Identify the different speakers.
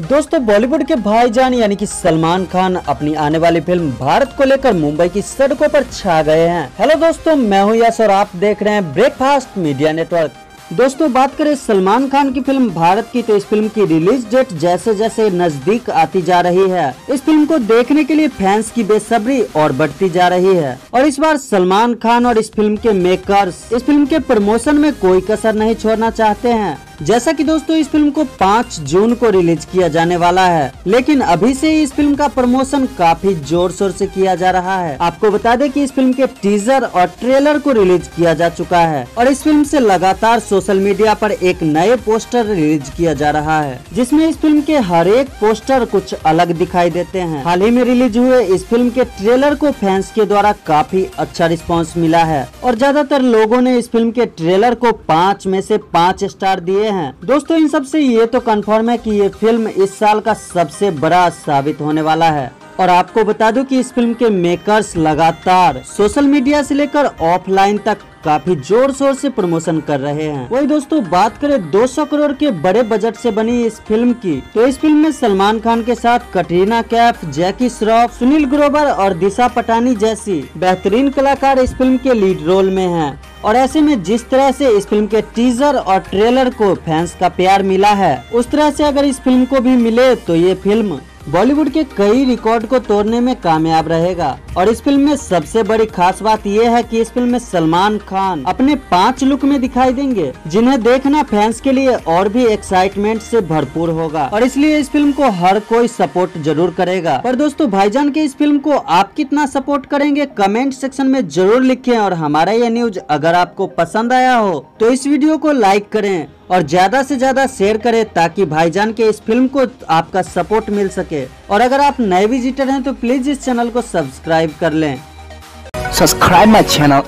Speaker 1: दोस्तों, बॉलीवुड के भाईजान यानी कि सलमान खान अपनी आने वाली फ़िल्म भारत को लेकर मुंबई की सड़कों पर छा गए हैं। हेलो दोस्तों, मैं हूँ यश और आप देख रहे हैं ब्रेकफास्ट मीडिया नेटवर्क दोस्तों, बात करें सलमान खान की फ़िल्म भारत की तो इस फ़िल्म की रिलीज़ डेट जैसे जैसे नज़दीक आती जा रही है। इस फ़िल्म को देखने के लिए फैंस की बेसब्री और बढ़ती जा रही है। और इस बार सलमान खान और इस फ़िल्म के मेकर्स, इस फ़िल्म के प्रमोशन में कोई कसर नहीं छोड़ना चाहते हैं। जैसा कि दोस्तों, इस फ़िल्म को 5 जून को रिलीज़ किया जाने वाला है। लेकिन अभी से इस फ़िल्म का प्रमोशन काफ़ी ज़ोर शोर से किया जा रहा है। आपको बता दें कि इस फ़िल्म के टीजर और ट्रेलर को रिलीज़ किया जा चुका है और इस फ़िल्म से लगातार सोशल मीडिया पर एक नए पोस्टर रिलीज़ किया जा रहा है, जिसमें इस फ़िल्म के हर एक पोस्टर कुछ अलग दिखाई देते हैं। हाल ही में रिलीज़ हुए इस फ़िल्म के ट्रेलर को फैंस के द्वारा काफ़ी अच्छा रिस्पॉन्स मिला है और ज़्यादातर लोगों ने इस फ़िल्म के ट्रेलर को पाँच में से पाँच स्टार दिए रहे हैं। दोस्तों, इन सबसे ये तो कंफर्म है कि ये फ़िल्म इस साल का सबसे बड़ा साबित होने वाला है। और आपको बता दूँ कि इस फ़िल्म के मेकर्स लगातार सोशल मीडिया से लेकर ऑफलाइन तक काफ़ी ज़ोर शोर से प्रमोशन कर रहे हैं। वही दोस्तों, बात करें 200 करोड़ के बड़े बजट से बनी इस फ़िल्म की तो इस फ़िल्म में सलमान खान के साथ कटरीना कैफ, जैकी श्रॉफ, सुनील ग्रोवर और दिशा पटानी जैसी बेहतरीन कलाकार इस फ़िल्म के लीड रोल में हैं। और ऐसे में जिस तरह से इस फ़िल्म के टीजर और ट्रेलर को फैंस का प्यार मिला है, उस तरह से अगर इस फ़िल्म को भी मिले तो ये फ़िल्म बॉलीवुड के कई रिकॉर्ड को तोड़ने में कामयाब रहेगा। और इस फ़िल्म में सबसे बड़ी खास बात यह है कि इस फ़िल्म में सलमान खान अपने पाँच लुक में दिखाई देंगे, जिन्हें देखना फैंस के लिए और भी एक्साइटमेंट से भरपूर होगा। और इसलिए इस फ़िल्म को हर कोई सपोर्ट ज़रूर करेगा। पर दोस्तों, भाईजान के इस फ़िल्म को आप कितना सपोर्ट करेंगे कमेंट सेक्शन में ज़रूर लिखे और हमारा यह न्यूज़ अगर आपको पसंद आया हो तो इस वीडियो को लाइक करें और ज़्यादा से ज़्यादा शेयर करें ताकि भाईजान के इस फ़िल्म को आपका सपोर्ट मिल सके। सके और अगर आप नए विजिटर हैं तो प्लीज़ इस चैनल को सब्सक्राइब कर लें।
Speaker 2: Subscribe my channel